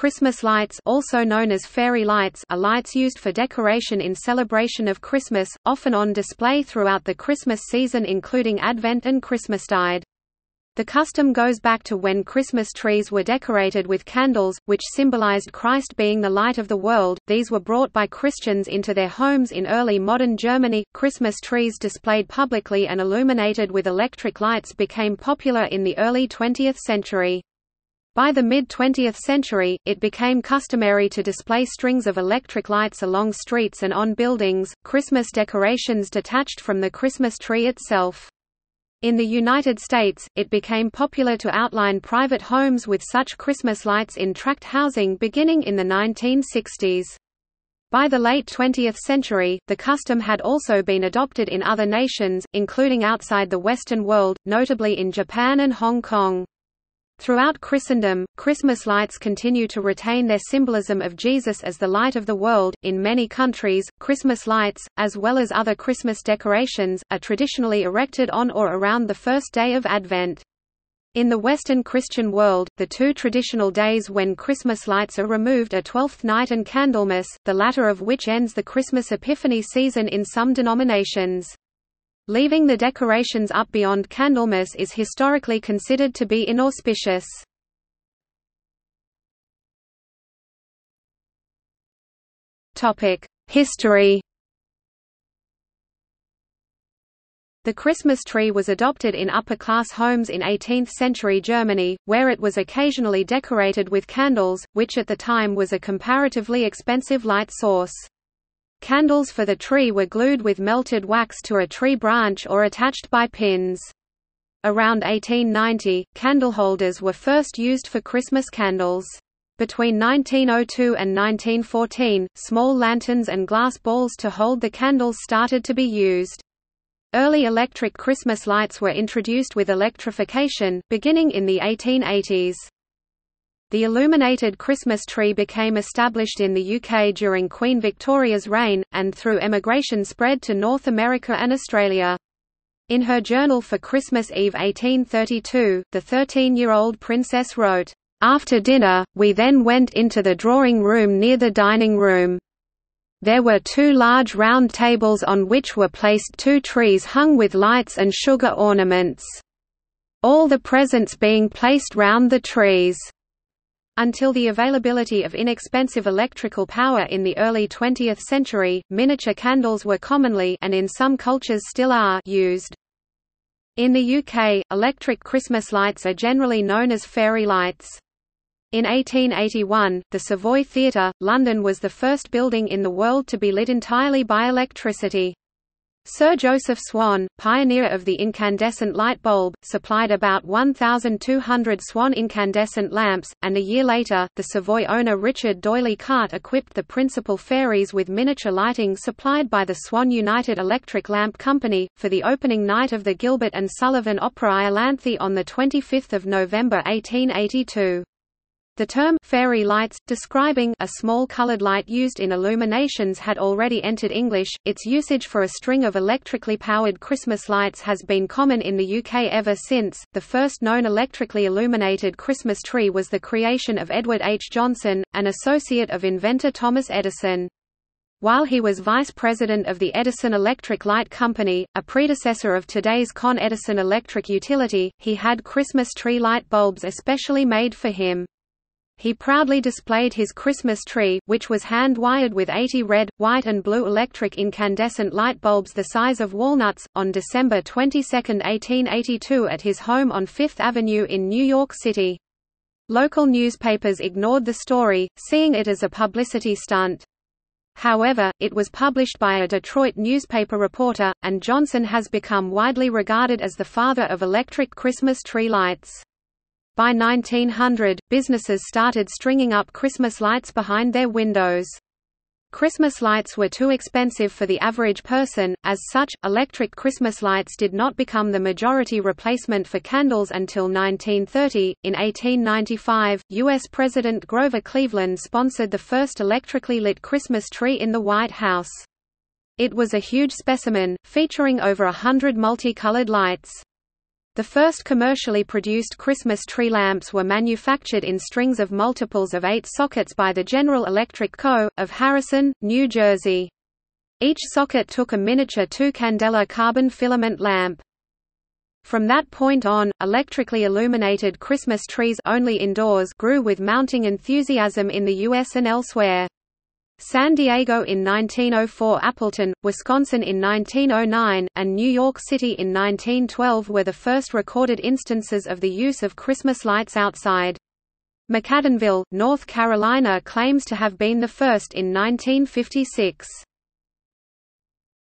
Christmas lights also known as fairy lights are lights used for decoration in celebration of Christmas, often on display throughout the Christmas season including Advent and Christmastide. The custom goes back to when Christmas trees were decorated with candles, which symbolized Christ being the light of the world. These were brought by Christians into their homes in early modern Germany. Christmas trees displayed publicly and illuminated with electric lights became popular in the early 20th century. By the mid-20th century, it became customary to display strings of electric lights along streets and on buildings, Christmas decorations detached from the Christmas tree itself. In the United States, it became popular to outline private homes with such Christmas lights in tract housing beginning in the 1960s. By the late 20th century, the custom had also been adopted in other nations, including outside the Western world, notably in Japan and Hong Kong. Throughout Christendom, Christmas lights continue to retain their symbolism of Jesus as the light of the world. In many countries, Christmas lights, as well as other Christmas decorations, are traditionally erected on or around the first day of Advent. In the Western Christian world, the two traditional days when Christmas lights are removed are Twelfth Night and Candlemas, the latter of which ends the Christmas Epiphany season in some denominations. Leaving the decorations up beyond Candlemas is historically considered to be inauspicious. History The Christmas tree was adopted in upper-class homes in 18th-century Germany, where it was occasionally decorated with candles, which at the time was a comparatively expensive light source. Candles for the tree were glued with melted wax to a tree branch or attached by pins. Around 1890, candleholders were first used for Christmas candles. Between 1902 and 1914, small lanterns and glass balls to hold the candles started to be used. Early electric Christmas lights were introduced with electrification, beginning in the 1880s. The illuminated Christmas tree became established in the UK during Queen Victoria's reign, and through emigration spread to North America and Australia. In her journal for Christmas Eve 1832, the 13-year-old princess wrote, "...after dinner, we then went into the drawing room near the dining room. There were two large round tables on which were placed two trees hung with lights and sugar ornaments. All the presents being placed round the trees." Until the availability of inexpensive electrical power in the early 20th century, miniature candles were commonly and in some cultures still are used. In the UK, electric Christmas lights are generally known as fairy lights. In 1881, the Savoy Theatre, London was the first building in the world to be lit entirely by electricity. Sir Joseph Swan, pioneer of the incandescent light bulb, supplied about 1,200 Swan incandescent lamps, and a year later, the Savoy owner Richard D'Oyly Carte equipped the principal ferries with miniature lighting supplied by the Swan United Electric Lamp Company, for the opening night of the Gilbert and Sullivan Opera Iolanthe on 25 November 1882. The term fairy lights, describing a small colored light used in illuminations had already entered English. Its usage for a string of electrically powered Christmas lights has been common in the UK ever since. The first known electrically illuminated Christmas tree was the creation of Edward H. Johnson, an associate of inventor Thomas Edison. While he was vice president of the Edison Electric Light Company, a predecessor of today's Con Edison Electric Utility, he had Christmas tree light bulbs especially made for him. He proudly displayed his Christmas tree, which was hand-wired with 80 red, white and blue electric incandescent light bulbs the size of walnuts, on December 22, 1882 at his home on Fifth Avenue in New York City. Local newspapers ignored the story, seeing it as a publicity stunt. However, it was published by a Detroit newspaper reporter, and Johnson has become widely regarded as the father of electric Christmas tree lights. By 1900, businesses started stringing up Christmas lights behind their windows. Christmas lights were too expensive for the average person, as such, electric Christmas lights did not become the majority replacement for candles until 1930. In 1895, U.S. President Grover Cleveland sponsored the first electrically lit Christmas tree in the White House. It was a huge specimen, featuring over a hundred multicolored lights. The first commercially produced Christmas tree lamps were manufactured in strings of multiples of eight sockets by the General Electric Co., of Harrison, New Jersey. Each socket took a miniature two-candela carbon filament lamp. From that point on, electrically illuminated Christmas trees only indoors grew with mounting enthusiasm in the U.S. and elsewhere. San Diego in 1904 Appleton, Wisconsin in 1909, and New York City in 1912 were the first recorded instances of the use of Christmas lights outside. McAdenville, North Carolina claims to have been the first in 1956.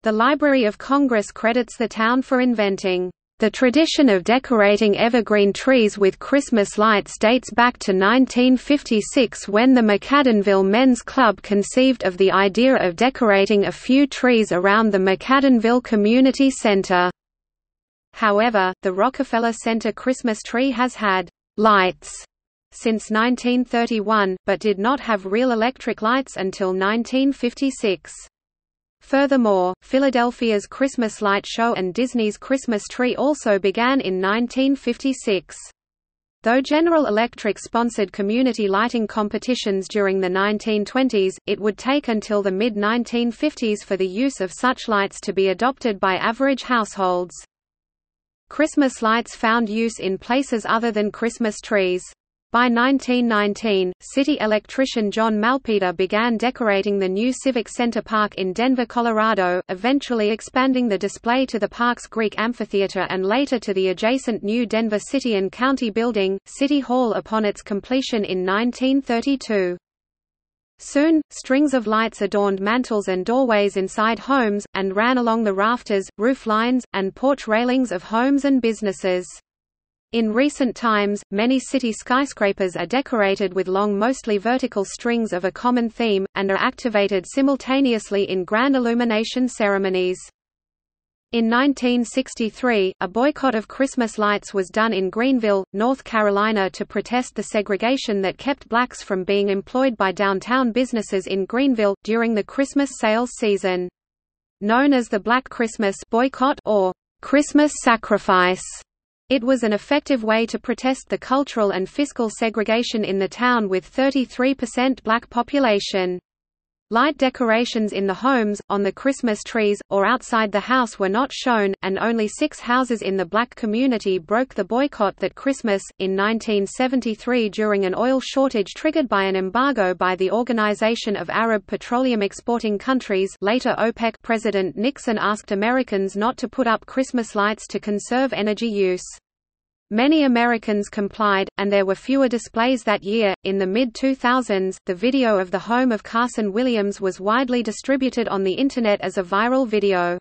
The Library of Congress credits the town for inventing the tradition of decorating evergreen trees with Christmas lights dates back to 1956 when the McAdenville Men's Club conceived of the idea of decorating a few trees around the McAdenville Community Center. However, the Rockefeller Center Christmas tree has had lights since 1931, but did not have real electric lights until 1956. Furthermore, Philadelphia's Christmas Light Show and Disney's Christmas Tree also began in 1956. Though General Electric sponsored community lighting competitions during the 1920s, it would take until the mid-1950s for the use of such lights to be adopted by average households. Christmas lights found use in places other than Christmas trees. By 1919, city electrician John Malpeter began decorating the new Civic Center Park in Denver, Colorado, eventually expanding the display to the park's Greek amphitheater and later to the adjacent new Denver City and County Building, City Hall upon its completion in 1932. Soon, strings of lights adorned mantels and doorways inside homes, and ran along the rafters, roof lines, and porch railings of homes and businesses. In recent times, many city skyscrapers are decorated with long mostly vertical strings of a common theme, and are activated simultaneously in grand illumination ceremonies. In 1963, a boycott of Christmas lights was done in Greenville, North Carolina to protest the segregation that kept blacks from being employed by downtown businesses in Greenville, during the Christmas sales season. Known as the Black Christmas boycott or Christmas sacrifice, it was an effective way to protest the cultural and fiscal segregation in the town with 33% black population. Light decorations in the homes, on the Christmas trees, or outside the house were not shown, and only six houses in the black community broke the boycott that Christmas. In 1973, during an oil shortage triggered by an embargo by the Organization of Arab Petroleum Exporting Countries, later OPEC, President Nixon asked Americans not to put up Christmas lights to conserve energy use. Many Americans complied, and there were fewer displays that year. In the mid 2000s, the video of the home of Carson Williams was widely distributed on the Internet as a viral video.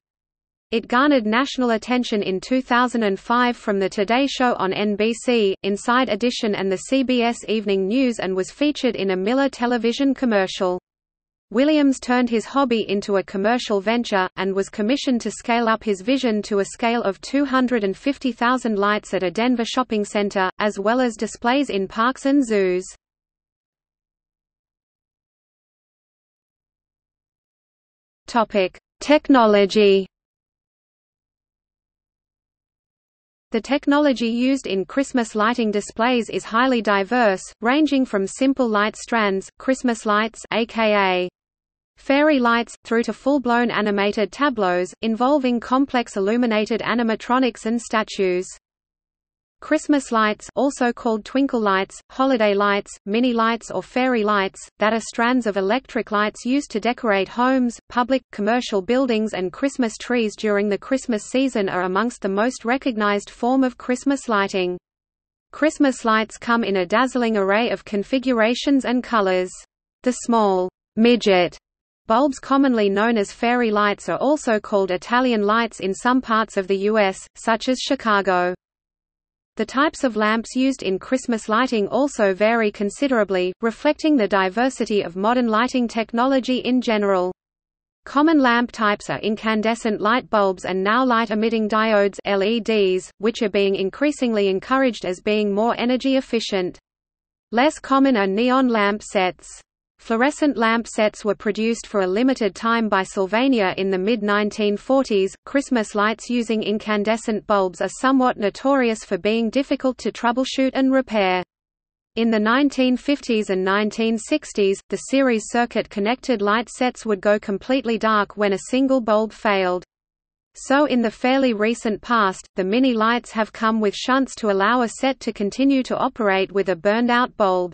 It garnered national attention in 2005 from The Today Show on NBC, Inside Edition and the CBS Evening News and was featured in a Miller television commercial. Williams turned his hobby into a commercial venture, and was commissioned to scale up his vision to a scale of 250,000 lights at a Denver shopping center, as well as displays in parks and zoos. Technology The technology used in Christmas lighting displays is highly diverse, ranging from simple light strands, Christmas lights aka fairy lights, through to full-blown animated tableaus, involving complex illuminated animatronics and statues. Christmas lights also called twinkle lights, holiday lights, mini lights or fairy lights, that are strands of electric lights used to decorate homes, public, commercial buildings and Christmas trees during the Christmas season are amongst the most recognized form of Christmas lighting. Christmas lights come in a dazzling array of configurations and colors. The small midget Bulbs commonly known as fairy lights are also called Italian lights in some parts of the U.S., such as Chicago. The types of lamps used in Christmas lighting also vary considerably, reflecting the diversity of modern lighting technology in general. Common lamp types are incandescent light bulbs and now light-emitting diodes LEDs, which are being increasingly encouraged as being more energy efficient. Less common are neon lamp sets. Fluorescent lamp sets were produced for a limited time by Sylvania in the mid-1940s. Christmas lights using incandescent bulbs are somewhat notorious for being difficult to troubleshoot and repair. In the 1950s and 1960s, the series circuit-connected light sets would go completely dark when a single bulb failed. So in the fairly recent past, the mini lights have come with shunts to allow a set to continue to operate with a burned-out bulb.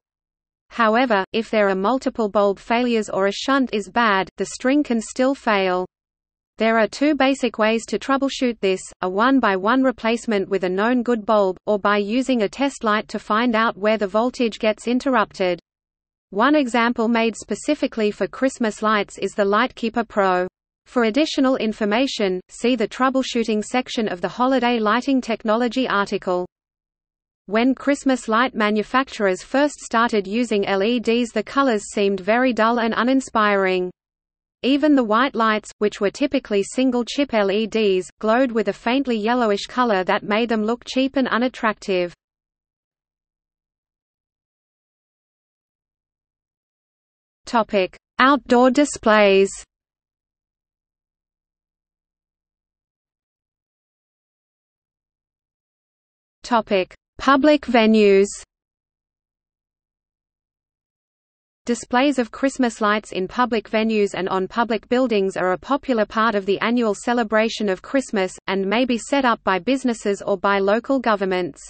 However, if there are multiple bulb failures or a shunt is bad, the string can still fail. There are two basic ways to troubleshoot this, a one-by-one -one replacement with a known good bulb, or by using a test light to find out where the voltage gets interrupted. One example made specifically for Christmas lights is the Lightkeeper Pro. For additional information, see the troubleshooting section of the Holiday Lighting Technology article. When Christmas light manufacturers first started using LEDs the colors seemed very dull and uninspiring. Even the white lights, which were typically single-chip LEDs, glowed with a faintly yellowish color that made them look cheap and unattractive. Outdoor displays Public venues Displays of Christmas lights in public venues and on public buildings are a popular part of the annual celebration of Christmas, and may be set up by businesses or by local governments.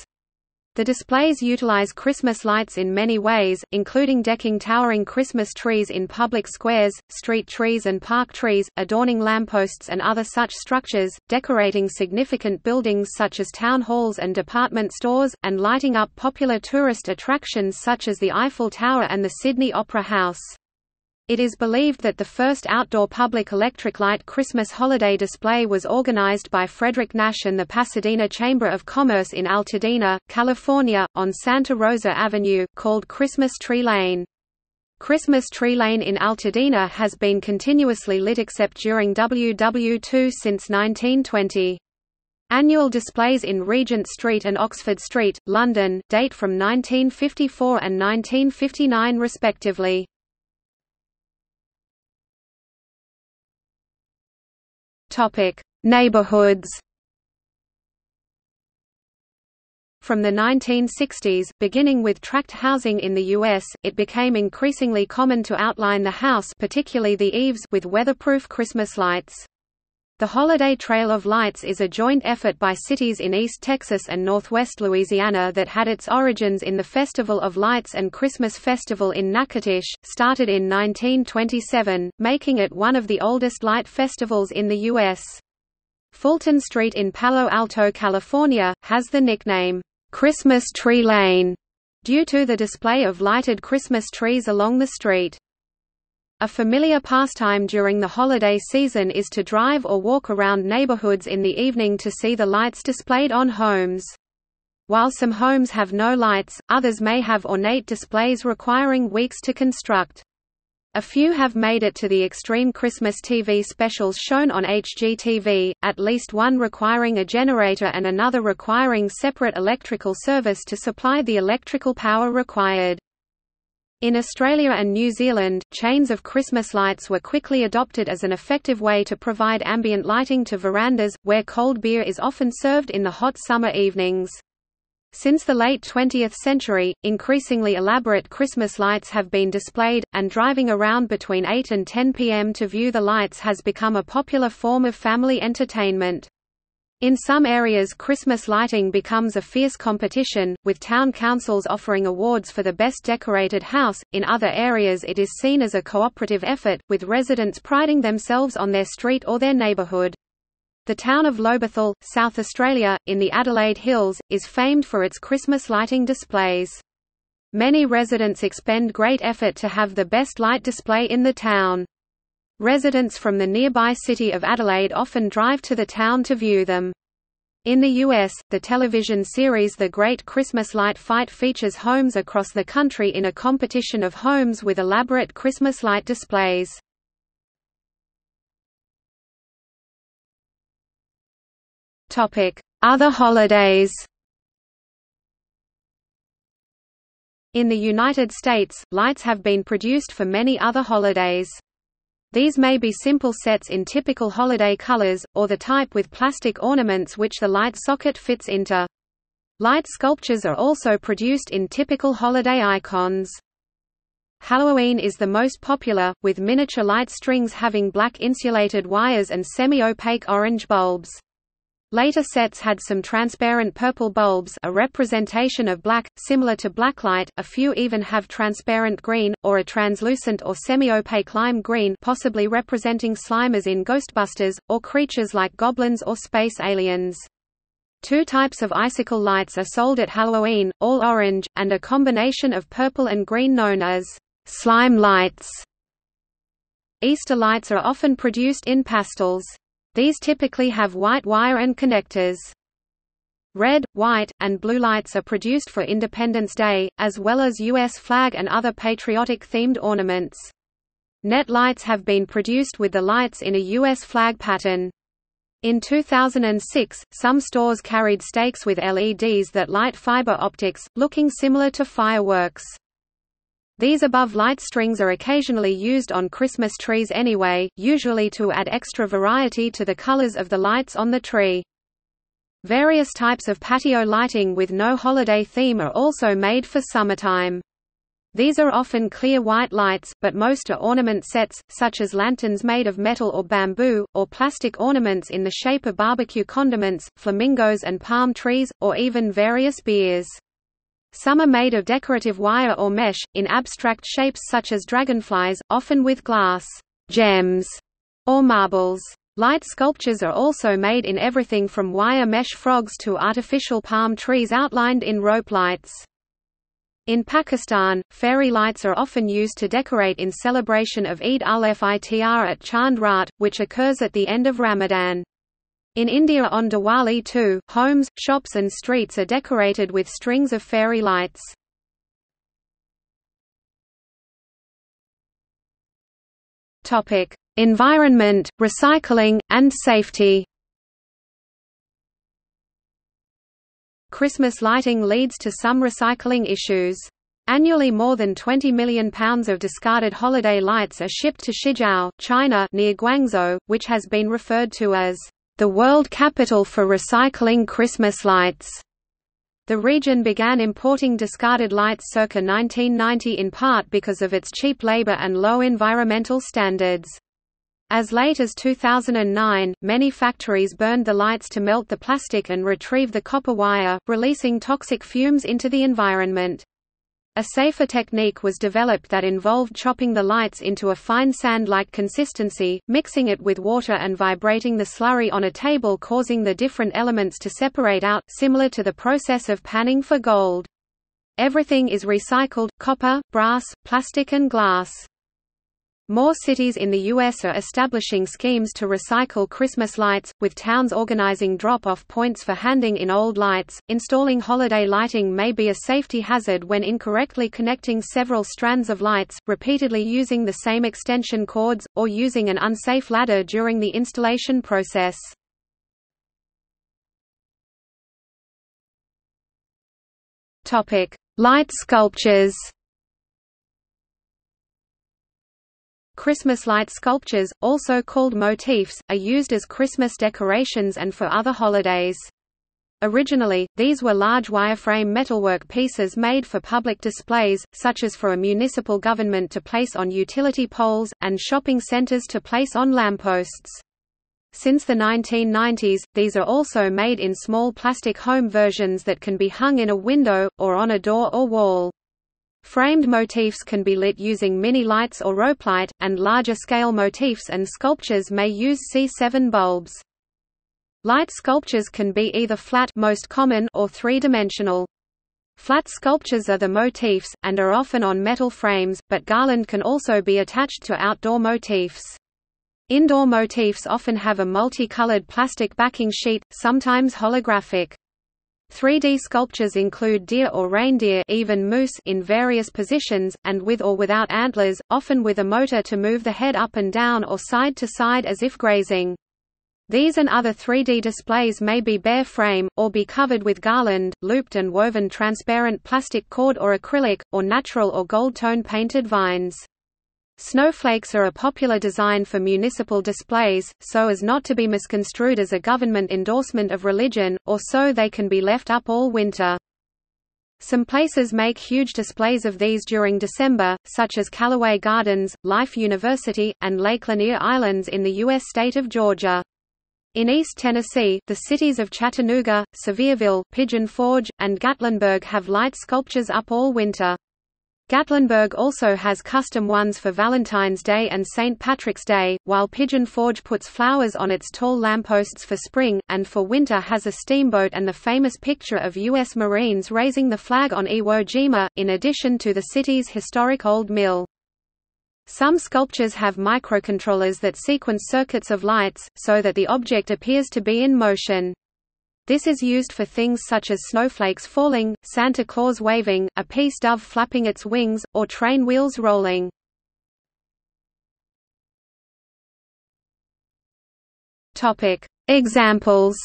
The displays utilize Christmas lights in many ways, including decking towering Christmas trees in public squares, street trees and park trees, adorning lampposts and other such structures, decorating significant buildings such as town halls and department stores, and lighting up popular tourist attractions such as the Eiffel Tower and the Sydney Opera House. It is believed that the first outdoor public electric light Christmas holiday display was organized by Frederick Nash and the Pasadena Chamber of Commerce in Altadena, California, on Santa Rosa Avenue, called Christmas Tree Lane. Christmas Tree Lane in Altadena has been continuously lit except during WW2 since 1920. Annual displays in Regent Street and Oxford Street, London, date from 1954 and 1959 respectively. Topic: Neighborhoods. From the 1960s, beginning with tract housing in the U.S., it became increasingly common to outline the house particularly the eaves with weatherproof Christmas lights. The Holiday Trail of Lights is a joint effort by cities in East Texas and Northwest Louisiana that had its origins in the Festival of Lights and Christmas Festival in Natchitoches, started in 1927, making it one of the oldest light festivals in the U.S. Fulton Street in Palo Alto, California, has the nickname, "'Christmas Tree Lane' due to the display of lighted Christmas trees along the street. A familiar pastime during the holiday season is to drive or walk around neighborhoods in the evening to see the lights displayed on homes. While some homes have no lights, others may have ornate displays requiring weeks to construct. A few have made it to the extreme Christmas TV specials shown on HGTV, at least one requiring a generator and another requiring separate electrical service to supply the electrical power required. In Australia and New Zealand, chains of Christmas lights were quickly adopted as an effective way to provide ambient lighting to verandas, where cold beer is often served in the hot summer evenings. Since the late 20th century, increasingly elaborate Christmas lights have been displayed, and driving around between 8 and 10 p.m. to view the lights has become a popular form of family entertainment. In some areas Christmas lighting becomes a fierce competition, with town councils offering awards for the best decorated house, in other areas it is seen as a cooperative effort, with residents priding themselves on their street or their neighbourhood. The town of Lobethal, South Australia, in the Adelaide Hills, is famed for its Christmas lighting displays. Many residents expend great effort to have the best light display in the town. Residents from the nearby city of Adelaide often drive to the town to view them. In the U.S., the television series The Great Christmas Light Fight features homes across the country in a competition of homes with elaborate Christmas light displays. Other holidays In the United States, lights have been produced for many other holidays. These may be simple sets in typical holiday colors, or the type with plastic ornaments which the light socket fits into. Light sculptures are also produced in typical holiday icons. Halloween is the most popular, with miniature light strings having black insulated wires and semi-opaque orange bulbs. Later sets had some transparent purple bulbs a representation of black, similar to blacklight, a few even have transparent green, or a translucent or semi-opaque lime green possibly representing slime as in Ghostbusters, or creatures like goblins or space aliens. Two types of icicle lights are sold at Halloween, all orange, and a combination of purple and green known as slime lights. Easter lights are often produced in pastels. These typically have white wire and connectors. Red, white, and blue lights are produced for Independence Day, as well as U.S. flag and other patriotic-themed ornaments. Net lights have been produced with the lights in a U.S. flag pattern. In 2006, some stores carried stakes with LEDs that light fiber optics, looking similar to fireworks. These above light strings are occasionally used on Christmas trees anyway, usually to add extra variety to the colors of the lights on the tree. Various types of patio lighting with no holiday theme are also made for summertime. These are often clear white lights, but most are ornament sets, such as lanterns made of metal or bamboo, or plastic ornaments in the shape of barbecue condiments, flamingos and palm trees, or even various beers. Some are made of decorative wire or mesh, in abstract shapes such as dragonflies, often with glass, gems, or marbles. Light sculptures are also made in everything from wire mesh frogs to artificial palm trees outlined in rope lights. In Pakistan, fairy lights are often used to decorate in celebration of Eid al-Fitr at Chand Raat, which occurs at the end of Ramadan. In India on Diwali too, homes, shops and streets are decorated with strings of fairy lights. Environment, recycling, and safety Christmas lighting leads to some recycling issues. Annually more than 20 million pounds of discarded holiday lights are shipped to Shijiao, China near Guangzhou, which has been referred to as the world capital for recycling Christmas lights. The region began importing discarded lights circa 1990 in part because of its cheap labor and low environmental standards. As late as 2009, many factories burned the lights to melt the plastic and retrieve the copper wire, releasing toxic fumes into the environment. A safer technique was developed that involved chopping the lights into a fine sand-like consistency, mixing it with water and vibrating the slurry on a table causing the different elements to separate out, similar to the process of panning for gold. Everything is recycled, copper, brass, plastic and glass. More cities in the U.S. are establishing schemes to recycle Christmas lights, with towns organizing drop-off points for handing in old lights. Installing holiday lighting may be a safety hazard when incorrectly connecting several strands of lights, repeatedly using the same extension cords, or using an unsafe ladder during the installation process. Light sculptures. Christmas light sculptures, also called motifs, are used as Christmas decorations and for other holidays. Originally, these were large wireframe metalwork pieces made for public displays, such as for a municipal government to place on utility poles, and shopping centers to place on lampposts. Since the 1990s, these are also made in small plastic home versions that can be hung in a window, or on a door or wall. Framed motifs can be lit using mini lights or rope light, and larger-scale motifs and sculptures may use C7 bulbs. Light sculptures can be either flat most common or three-dimensional. Flat sculptures are the motifs, and are often on metal frames, but garland can also be attached to outdoor motifs. Indoor motifs often have a multicolored plastic backing sheet, sometimes holographic. 3D sculptures include deer or reindeer even moose in various positions, and with or without antlers, often with a motor to move the head up and down or side to side as if grazing. These and other 3D displays may be bare frame, or be covered with garland, looped and woven transparent plastic cord or acrylic, or natural or gold tone painted vines. Snowflakes are a popular design for municipal displays, so as not to be misconstrued as a government endorsement of religion, or so they can be left up all winter. Some places make huge displays of these during December, such as Callaway Gardens, Life University, and Lake Lanier Islands in the U.S. state of Georgia. In East Tennessee, the cities of Chattanooga, Sevierville, Pigeon Forge, and Gatlinburg have light sculptures up all winter. Gatlinburg also has custom ones for Valentine's Day and St. Patrick's Day, while Pigeon Forge puts flowers on its tall lampposts for spring, and for winter has a steamboat and the famous picture of U.S. Marines raising the flag on Iwo Jima, in addition to the city's historic old mill. Some sculptures have microcontrollers that sequence circuits of lights, so that the object appears to be in motion. This is used for things such as snowflakes falling, Santa Claus waving, a peace dove flapping its wings, or train wheels rolling. Topic. Examples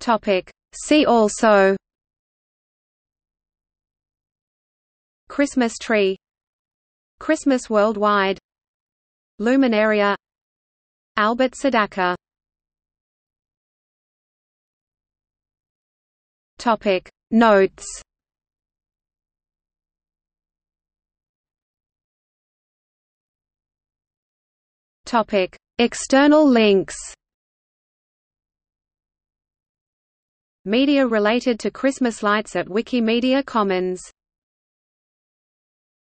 Topic. See also Christmas tree Christmas worldwide Luminaria. Albert Sadacca Topic. Notes. Topic. External links. Media related to Christmas lights at Wikimedia Commons